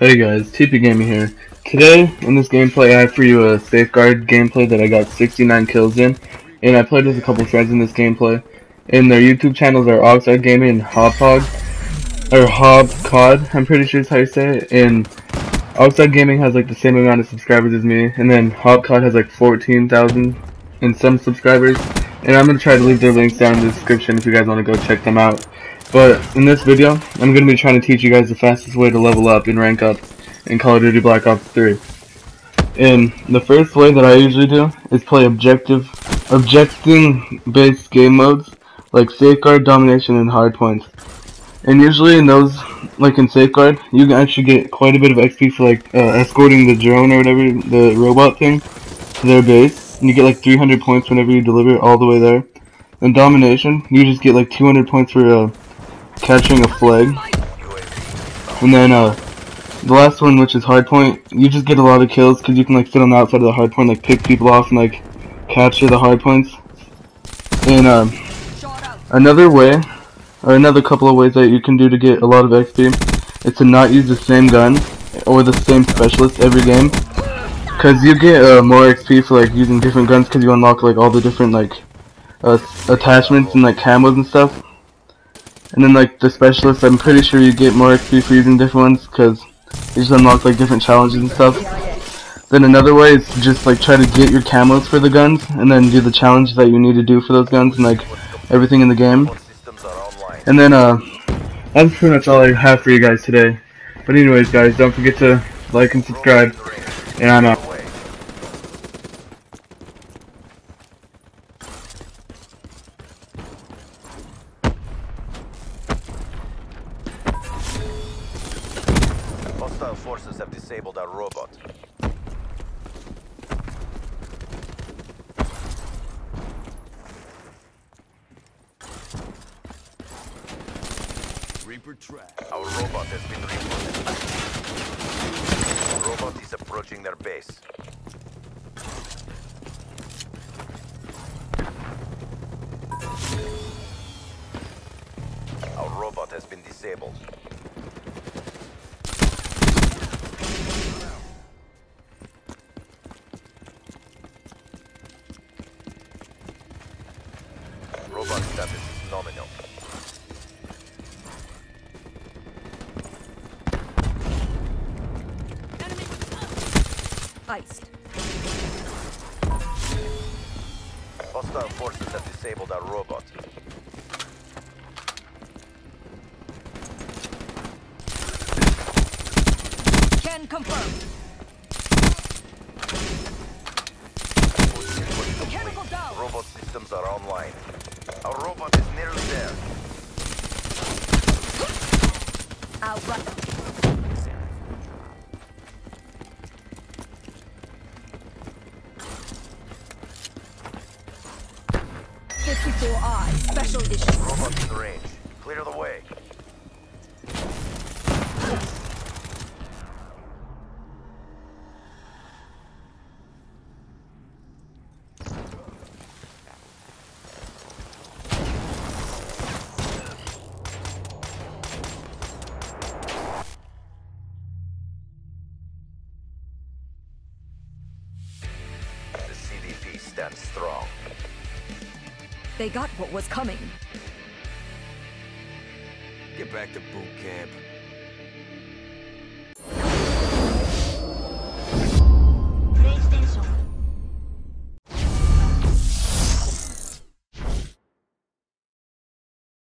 Hey guys, Teepee Gaming here. Today, in this gameplay, I have for you a Safeguard gameplay that I got 69 kills in, and I played with a couple friends in this gameplay. And their YouTube channels are Oxide Gaming and Hopog, or Hobcod, I'm pretty sure is how you say it, and Oxide Gaming has like the same amount of subscribers as me, and then HaupCod has like 14,000 and some subscribers, and I'm going to try to leave their links down in the description if you guys want to go check them out. But in this video, I'm going to be trying to teach you guys the fastest way to level up and rank up in Call of Duty Black Ops 3. And the first way that I usually do is play objective, objecting based game modes like Safeguard, Domination, and Hardpoints. And usually in those, like in Safeguard, you can actually get quite a bit of XP for like uh, escorting the drone or whatever, the robot thing, to their base. And you get like 300 points whenever you deliver it all the way there. In Domination, you just get like 200 points for uh, catching a flag. And then uh, the last one, which is hardpoint, you just get a lot of kills because you can like sit on the outside of the hardpoint, like pick people off and like capture the hardpoints. And uh, another way, or another couple of ways that you can do to get a lot of XP, is to not use the same gun or the same specialist every game. Cause you get uh, more XP for like using different guns because you unlock like all the different like uh, attachments and like camos and stuff. And then like the specialist, I'm pretty sure you get more XP for using different ones because you just unlock like different challenges and stuff. Then another way is just like try to get your camos for the guns and then do the challenges that you need to do for those guns and like everything in the game. And then uh, that's pretty much all I have for you guys today. But anyways guys, don't forget to like and subscribe. And I'm out. Hostile forces have disabled our robot. Reaper track. Our robot has been reported. The robot is approaching their base. Our robot has been disabled. Robot status is nominal. Iced. Hostile forces have disabled our robot. Can confirm. Mechanical down. Robot systems are online. Our robot is nearly there. Outright. Fifty-four I special edition. Robot in range. Clear the way. CDP strong. They got what was coming. Get back to boot camp.